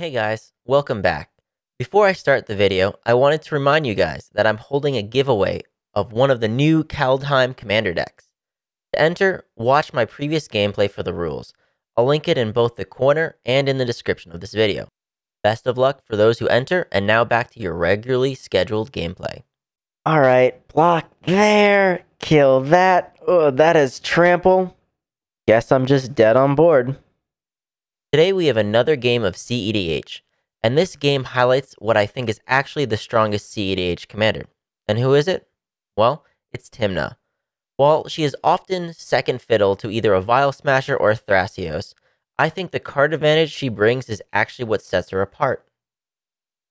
Hey guys, welcome back. Before I start the video, I wanted to remind you guys that I'm holding a giveaway of one of the new Kaldheim Commander decks. To enter, watch my previous gameplay for the rules. I'll link it in both the corner and in the description of this video. Best of luck for those who enter, and now back to your regularly scheduled gameplay. Alright, block there, kill that. Oh, that is trample. Guess I'm just dead on board. Today we have another game of CEDH, and this game highlights what I think is actually the strongest CEDH commander. And who is it? Well, it's Tymna. While she is often second fiddle to either a Vial Smasher or a Thrasios, I think the card advantage she brings is actually what sets her apart.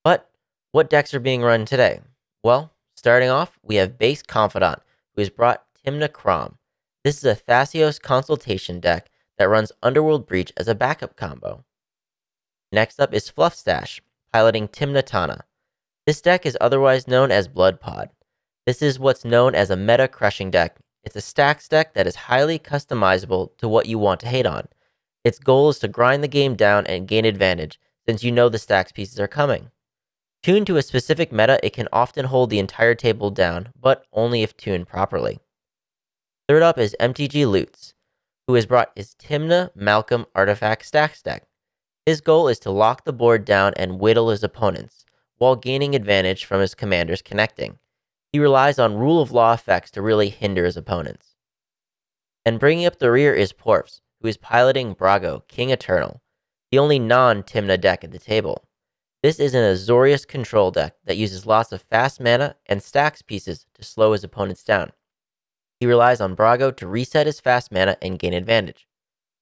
But what decks are being run today? Well, starting off, we have Base Confidant, who has brought Tymna Kraum. This is a Thasios consultation deck that runs Underworld Breach as a backup combo. Next up is Fluff Stash, piloting Tymna Tana. This deck is otherwise known as Blood Pod. This is what's known as a meta crushing deck. It's a stacks deck that is highly customizable to what you want to hate on. Its goal is to grind the game down and gain advantage, since you know the stacks pieces are coming. Tuned to a specific meta, it can often hold the entire table down, but only if tuned properly. Third up is MTG Loots who has brought his Tymna Malcolm Artifact Stacks deck. His goal is to lock the board down and whittle his opponents, while gaining advantage from his commanders connecting. He relies on rule of law effects to really hinder his opponents. And bringing up the rear is Porfs, who is piloting Brago, King Eternal, the only non Tymna deck at the table. This is an Azorius control deck that uses lots of fast mana and stacks pieces to slow his opponents down. He relies on Brago to reset his fast mana and gain advantage.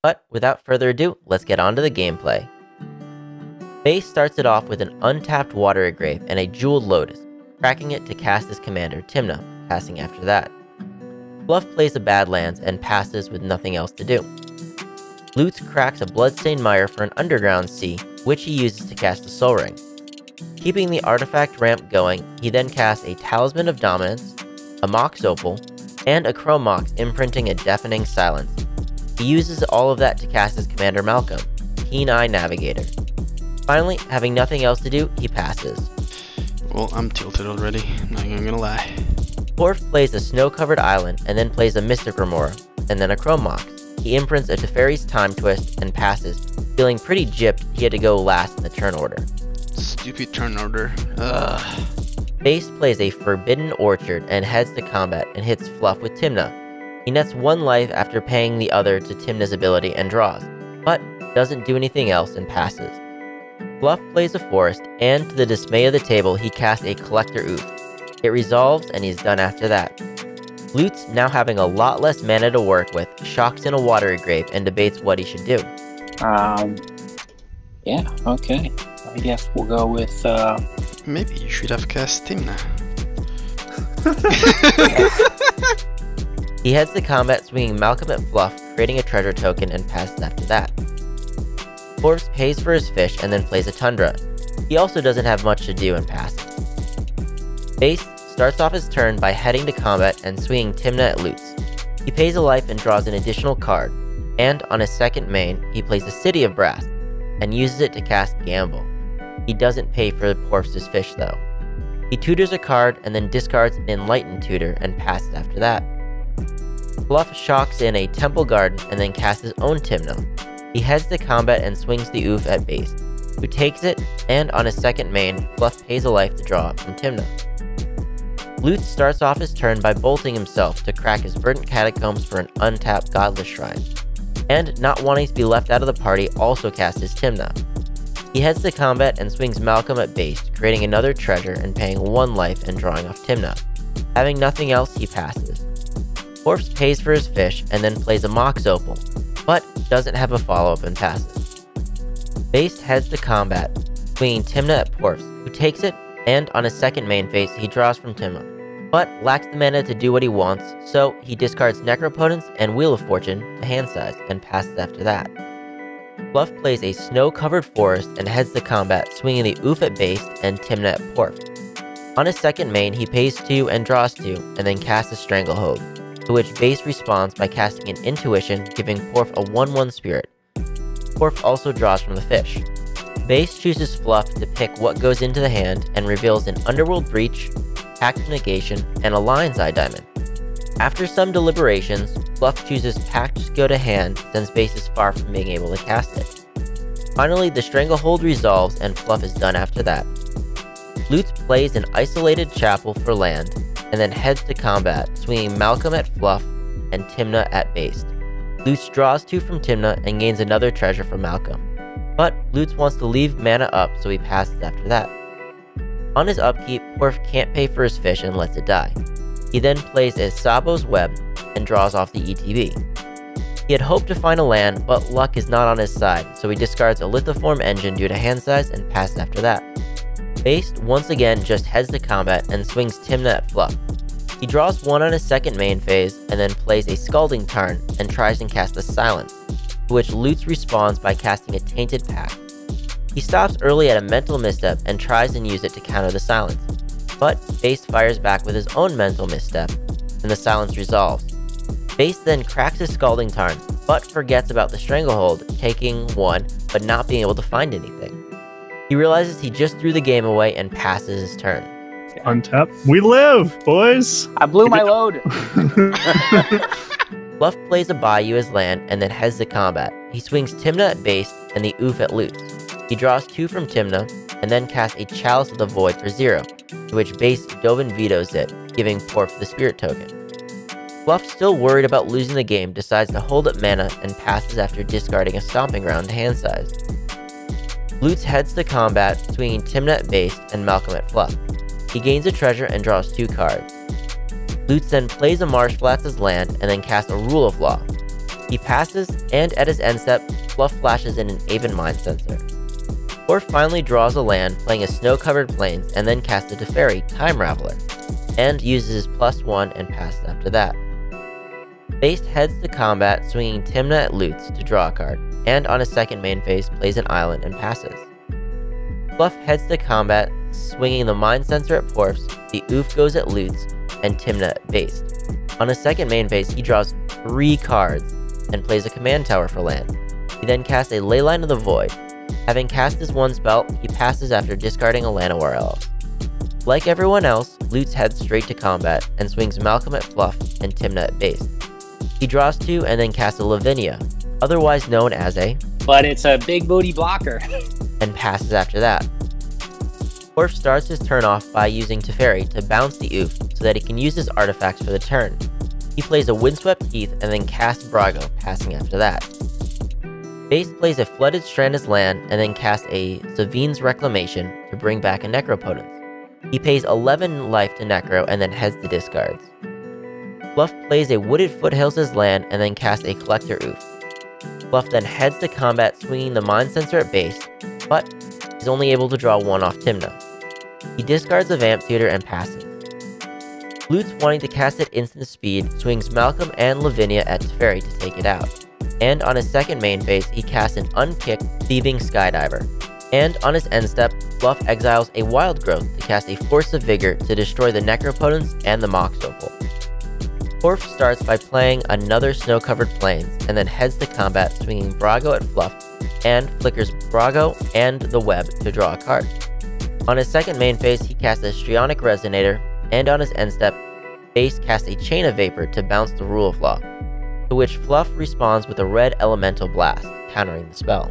But without further ado, let's get on to the gameplay. Base starts it off with an untapped Watery Grave and a Jeweled Lotus, cracking it to cast his commander, Tymna, passing after that. Bluff plays a Badlands and passes with nothing else to do. Lutz cracks a Bloodstained Mire for an Underground Sea, which he uses to cast a Sol Ring. Keeping the artifact ramp going, he then casts a Talisman of Dominance, a Mox Opal, and a Chrome Mox imprinting a deafening silence. He uses all of that to cast his Commander Malcolm, Keen Eye Navigator. Finally, having nothing else to do, he passes. Well, I'm tilted already, not even gonna lie. Porf plays a snow-covered island, and then plays a Mystic Remora, and then a Chrome Mox. He imprints a Teferi's Time Twist and passes, feeling pretty gypped he had to go last in the turn order. Stupid turn order. Ugh. Base plays a Forbidden Orchard and heads to combat and hits Fluff with Tymna. He nets one life after paying the other to Tymna's ability and draws, but doesn't do anything else and passes. Fluff plays a forest, and to the dismay of the table, he casts a Collector Ouphe. It resolves and he's done after that. Loots, now having a lot less mana to work with, shocks in a watery grave and debates what he should do. Um, yeah, okay. I guess we'll go with uh, Maybe you should have cast Tymna. He heads to combat swinging Malcolm at Fluff, creating a treasure token, and passes after that. Porfs pays for his fish and then plays a Tundra. He also doesn't have much to do and passes. Base starts off his turn by heading to combat and swinging Tymna at Lutz. He pays a life and draws an additional card, and on his second main, he plays a City of Brass and uses it to cast Gamble. He doesn't pay for Porfs' fish though. He tutors a card and then discards an Enlightened tutor and passes after that. Fluff shocks in a Temple Garden and then casts his own Tymna. He heads to combat and swings the Ouphe at base, who takes it, and on his second main, Fluff pays a life to draw from Tymna. Lute starts off his turn by bolting himself to crack his Verdant Catacombs for an untapped Godless Shrine, and not wanting to be left out of the party also casts his Tymna. He heads to combat and swings Malcolm at base, creating another treasure and paying one life and drawing off Tymna. Having nothing else, he passes. Porfs pays for his fish and then plays a Mox Opal, but doesn't have a follow-up and passes. Base heads to combat, swinging Tymna at Porfs, who takes it, and on his second main phase, he draws from Tymna, but lacks the mana to do what he wants, so he discards Necropotence and Wheel of Fortune to hand size and passes after that. Fluff plays a snow-covered forest and heads to combat, swinging the Ouphe at base and Tymna at. On his second main, he pays 2 and draws 2, and then casts a Stranglehold, to which base responds by casting an Intuition, giving Porf a 1-1 spirit. Porf also draws from the fish. Base chooses Fluff to pick what goes into the hand and reveals an Underworld Breach, Pact Negation, and a Lion's Eye Diamond. After some deliberations, Fluff chooses Pact to go to hand since Base is far from being able to cast it. Finally, the Stranglehold resolves and Fluff is done after that. Lutz plays an isolated chapel for land, and then heads to combat, swinging Malcolm at Fluff and Tymna at Based. Lutz draws two from Tymna and gains another treasure from Malcolm. But Lutz wants to leave mana up, so he passes after that. On his upkeep, Porf can't pay for his fish and lets it die. He then plays a Sabo's Web and draws off the ETB. He had hoped to find a land, but luck is not on his side, so he discards a Lithoform engine due to hand size and passes after that. Based once again just heads to combat and swings Tymna at Fluff. He draws one on his second main phase and then plays a Scalding Tarn and tries and casts a Silence, to which Lutz responds by casting a Tainted Pact. He stops early at a mental misstep and tries and use it to counter the silence, but Base fires back with his own mental misstep, and the silence resolves. Base then cracks his Scalding Tarn, but forgets about the Stranglehold, taking one, but not being able to find anything. He realizes he just threw the game away and passes his turn. Untap. We live, boys. I blew my load. Fluff plays a Bayou as land and then heads to combat. He swings Tymna at base and the Ouphe at Lutz. He draws two from Tymna and then casts a Chalice of the Void for zero, to which base Dovin vetoes it, giving Porf the Spirit token. Fluff, still worried about losing the game, decides to hold up mana and passes after discarding a Stomping Ground to hand size. Lutz heads to combat, swinging Tymna at base and Malcolm at Fluff. He gains a treasure and draws two cards. Lutz then plays a Marsh Flats as land and then casts a Rule of Law. He passes, and at his end step, Fluff flashes in an Aven Mindcensor. Porf finally draws a land, playing a snow-covered plains, and then casts a Teferi, Time Raveler, and uses plus one and passes after that. Based heads to combat, swinging Tymna at Lutz to draw a card, and on his second main phase, plays an island and passes. Fluff heads to combat, swinging the Mindcensor at Porf's, the Ouphe goes at Lutz, and Tymna at Based. On his second main phase, he draws three cards and plays a command tower for land. He then casts a Leyline of the Void. Having cast his one spell, he passes after discarding a Llanowar Elf. Like everyone else, Lutz heads straight to combat and swings Malcolm at Fluff and Tymna at base. He draws two and then casts a Lavinia, otherwise known as a, but it's a big booty blocker. and passes after that. Porf starts his turn off by using Teferi to bounce the Ouphe so that he can use his artifacts for the turn. He plays a Windswept Heath and then casts Brago, passing after that. Base plays a Flooded Strand as land and then casts a Sevinne's Reclamation to bring back a Necropotence. He pays 11 life to Necro and then heads to discards. Fluff plays a Wooded Foothills as land and then casts a Collector Ouphe. Fluff then heads to combat swinging the Mindcensor at base, but is only able to draw one off Tymna. He discards a Vamp Tutor and passes. Lutz wanting to cast at instant speed, swings Malcolm and Lavinia at Teferi to take it out. And on his second main phase, he casts an unkicked Thieving Skydiver. And on his end step, Fluff exiles a Wild Growth to cast a Force of Vigor to destroy the Necropotence and the Opal. Porf starts by playing another snow-covered plains, and then heads to combat swinging Brago at Fluff, and flickers Brago and the Web to draw a card. On his second main phase, he casts a Strionic Resonator, and on his end step, Base casts a Chain of Vapor to bounce the Rule of Law, to which Fluff responds with a red Elemental Blast, countering the spell.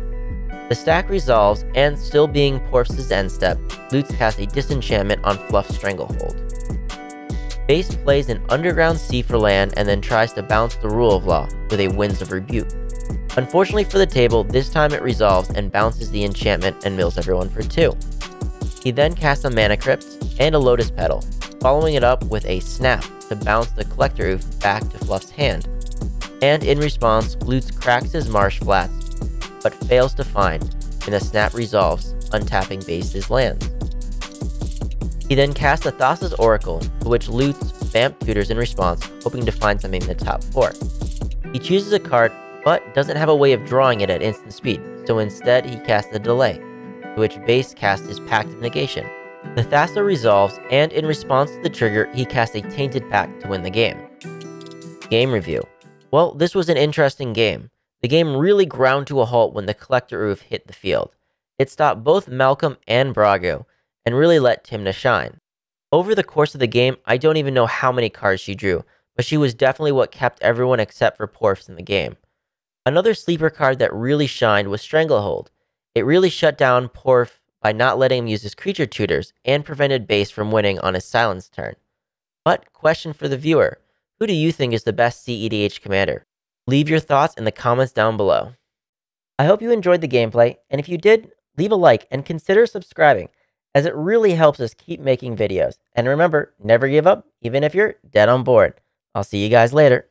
The stack resolves, and still being Porf's end step, Lutz casts a Disenchantment on Fluff's Stranglehold. Base plays an Underground Sea for land and then tries to bounce the Rule of Law with a Winds of Rebuke. Unfortunately for the table, this time it resolves and bounces the enchantment and mills everyone for 2. He then casts a Mana Crypt and a Lotus Petal, following it up with a Snap to bounce the Collector Ouphe back to Fluff's hand. And in response, Lutz cracks his Marsh Flats, but fails to find, and the Snap resolves, untapping Base's lands. He then casts a Thassa's Oracle, to which Lutz Vamp tutors in response, hoping to find something in the top 4. He chooses a card, but doesn't have a way of drawing it at instant speed, so instead he casts a Delay, to which Base casts his Pact of Negation. The Thassa resolves, and in response to the trigger, he casts a Tainted Pact to win the game. Game Review Well, this was an interesting game. The game really ground to a halt when the Collector Ouphe hit the field. It stopped both Malcolm and Brago, and really let Tymna shine. Over the course of the game, I don't even know how many cards she drew, but she was definitely what kept everyone except for Porfs in the game. Another sleeper card that really shined was Stranglehold. It really shut down Porf by not letting him use his creature tutors and prevented base from winning on his silence turn. But, question for the viewer who do you think is the best CEDH commander? Leave your thoughts in the comments down below. I hope you enjoyed the gameplay, and if you did, leave a like and consider subscribing, as it really helps us keep making videos. And remember, never give up, even if you're dead on board. I'll see you guys later.